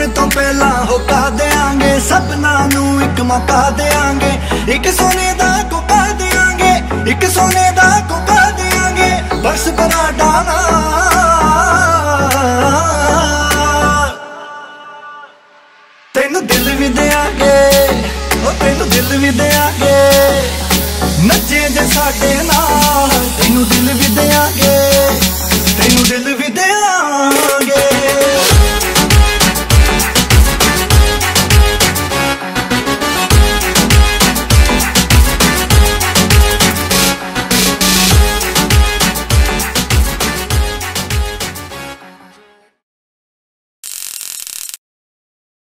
ਵੱਜਣ ਤੋਂ ਪਹਿਲਾਂ ਹੋਕਾ ਦੇਾਂਗੇ ਸਭਨਾਂ ਨੂੰ ਇੱਕ ਮੌਕਾ ਦੇਾਂਗੇ ਇੱਕ ਸੋਨੇ ਦਾ ਕੋਕਾ ਦੇਾਂਗੇ ਇੱਕ ਸੋਨੇ ਦਾ ਕੋਕਾ ਦੇਾਂਗੇ ਬਸ ਬਰਾਡਾ ਨਾ। ਤੈਨੂੰ ਦਿਲ ਵੀ ਦੇਾਂਗੇ ਉਹ ਤੈਨੂੰ ਦਿਲ ਵੀ ਦੇਾਂਗੇ ਨੱਚੇ ਜੇ ਸਾਡੇ ਨਾਲ।